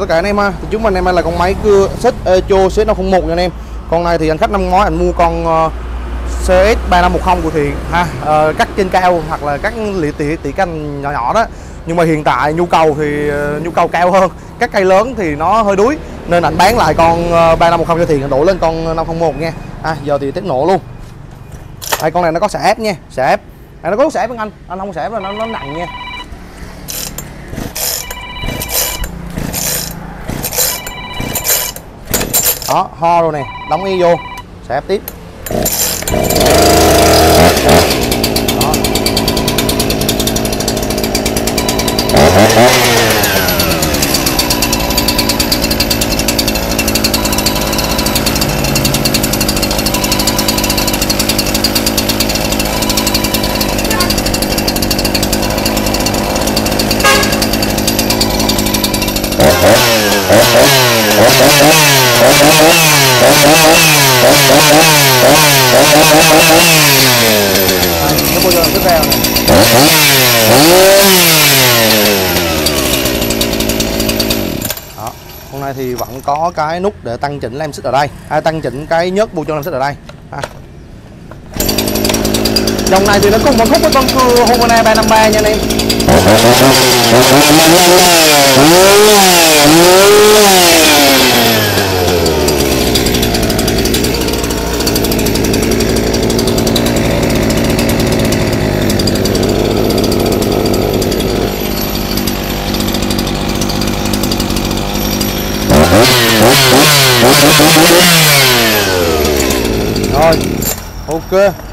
tất cả anh em ha thì chúng mình em là con máy cưa xích Echo CX501 nha anh em. Con này thì anh khách năm ngoái anh mua con uh, CS 3510 của Thiện ha. Ờ, cắt trên cao hoặc là cắt lĩa tỉa tỉa canh nhỏ nhỏ đó. Nhưng mà hiện tại nhu cầu thì ờ, nhu cầu cao hơn. Các cây lớn thì nó hơi đuối nên anh bán lại con ờ, 3510 cho Thiện đổ lên con 501 nha. À, giờ thì tiếp nổ luôn. Đây con này nó có xả ép nha xả ép. À, nó có xả ép anh? Anh không xả ép là nó, nó nặng nha. Đó ho rồi nè đóng y vô sẽ tiếp đó. nó này đó hôm nay thì vẫn có cái nút để tăng chỉnh lem xích ở đây. À, tăng chỉnh cái nhớt bu cho lem xích ở đây. À. dòng này thì nó cùng một khúc với con cưa Humana 353 nha anh em rồi ok.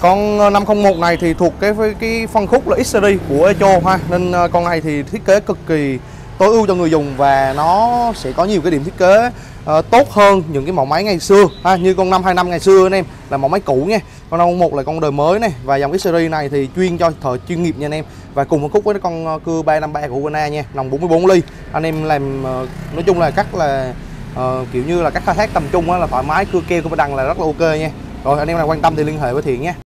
Con ờ, 501 này thì thuộc cái cái phân khúc là X series của Echo ha. Nên ờ, con này thì thiết kế cực kỳ tối ưu cho người dùng và nó sẽ có nhiều cái điểm thiết kế uh, tốt hơn những cái mẫu máy ngày xưa ha như con 525 ngày xưa anh em là mẫu máy cũ nha. Con 501 là con đời mới này và dòng X series này thì chuyên cho thời chuyên nghiệp nha anh em. Và cùng phân khúc với con cưa 353 của Wana nha nòng 44 ly. Anh em làm uh, nói chung là cắt là uh, kiểu như là các khai thác tầm trung á, là thoải mái cưa keo của đăng là rất là ok nha. Rồi anh em nào quan tâm thì liên hệ với thiện nhé